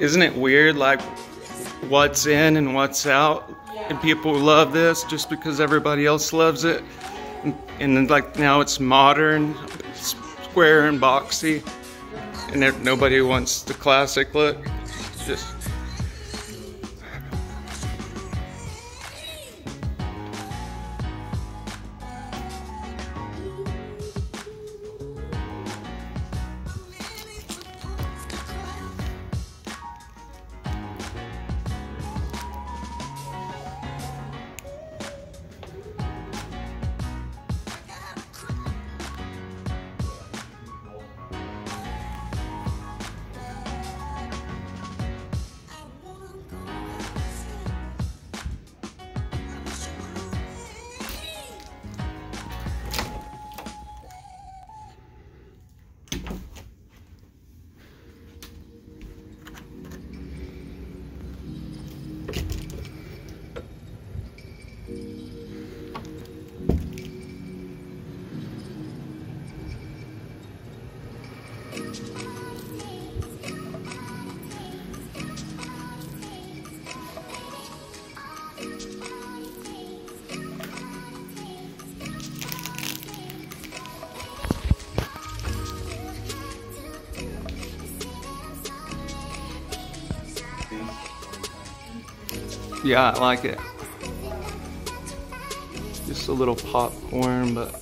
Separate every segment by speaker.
Speaker 1: isn't it weird like what's in and what's out? And people love this just because everybody else loves it. And, and like now it's modern, square and boxy. And nobody wants the classic look. Just Yeah, I like it. Just a little popcorn, but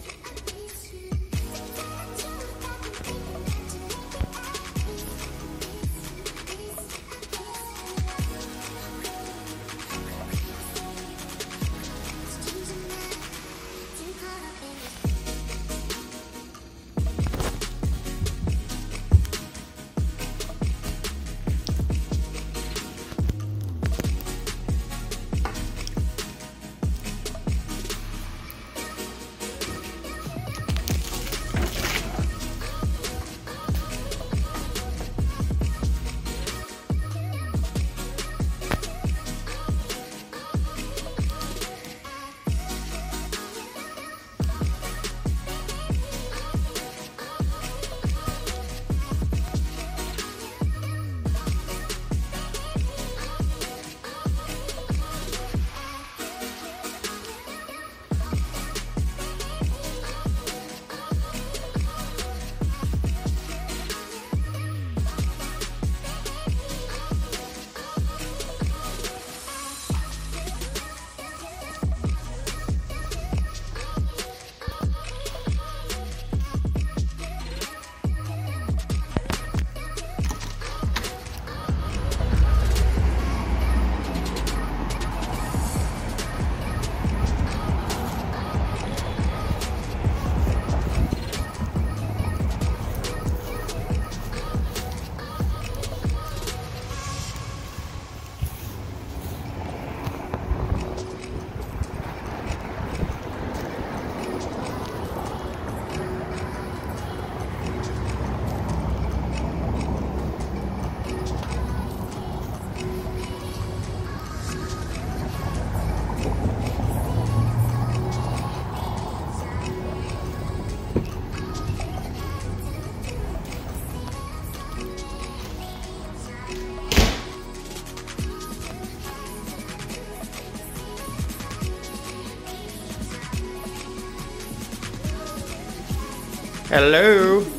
Speaker 1: Hello.